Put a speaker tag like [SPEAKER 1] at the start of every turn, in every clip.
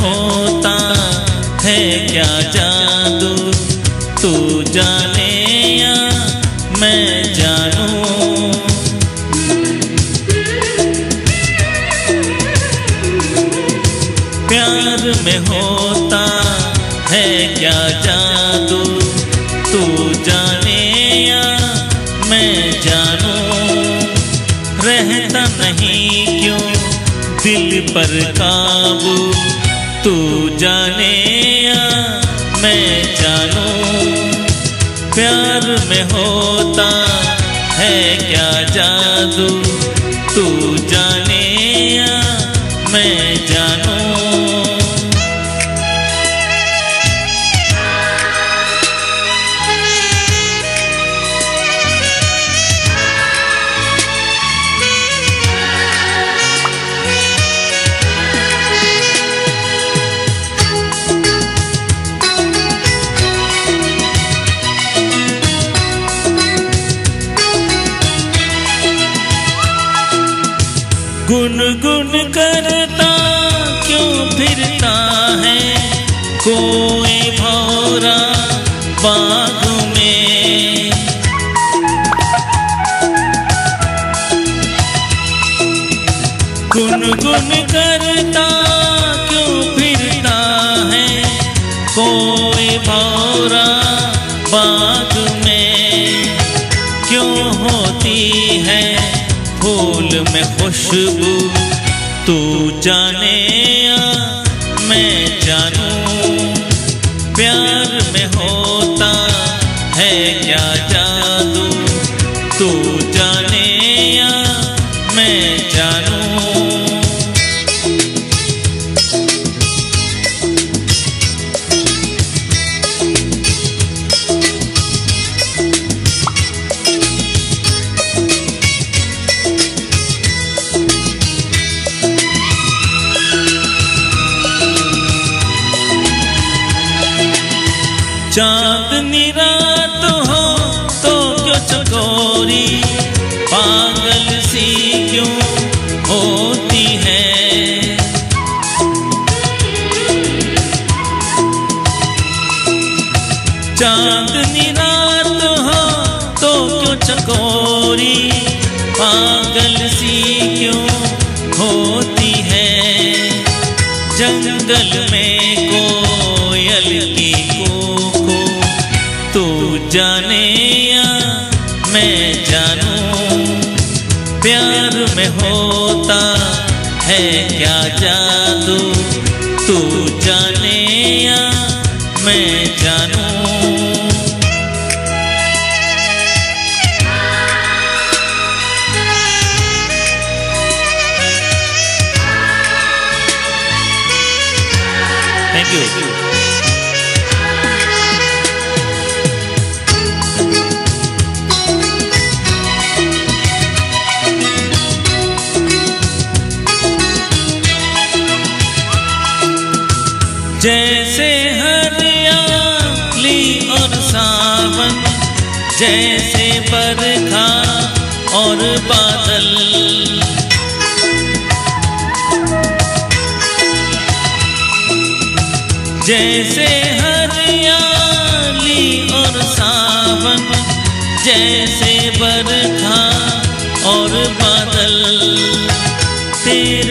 [SPEAKER 1] होता है क्या जादू? तू जाने या मैं जानू? प्यार में होता है क्या जादू? तू जाने या मैं जानू? रहता नहीं क्यों दिल पर काबू? तू जाने या मैं जानू, प्यार में होता है क्या जादू? तू जाने या मैं जानूं? गुनगुन करता, क्यों फिरता है? कोई भौरा बाग में। गुनगुन करता, क्यों फिरता है? कोई भौरा बाग में। क्यों होती है फूल में खुशबू तू जाने या मैं जानूं? क्यों पागल सी क्यों होती है? चांदनी रात हो तो क्यों चकोरी, पागल सी क्यों होती है? जंगल में कोयल को प्यार में होता है क्या जादू? तू जाने या मैं जानू? थैंक यू जैसे बरखा और बादल। जैसे हरियाली और सावन जैसे बरखा और बादल। तेरे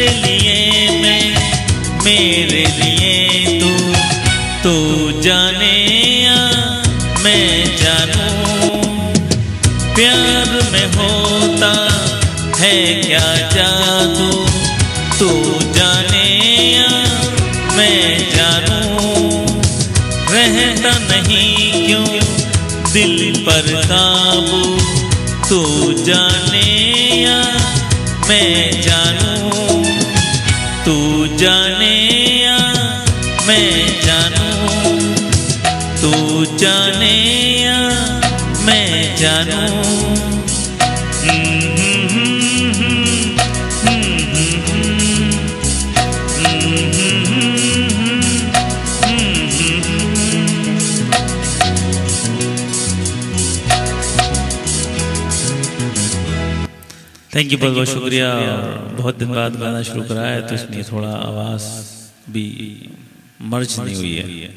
[SPEAKER 1] है क्या जादू? तू जाने या मैं जानूं? रहता नहीं क्यों दिल पर काबू? तू जाने या मैं जानूं? तू जाने या मैं जानूं? तू जाने या मैं जानूं? थैंक यू बहुत बहुत शुक्रिया बहुत दिन बाद गाना शुरू कराया तो इसलिए थोड़ा आवाज़ भी मर्ज नहीं हुई है।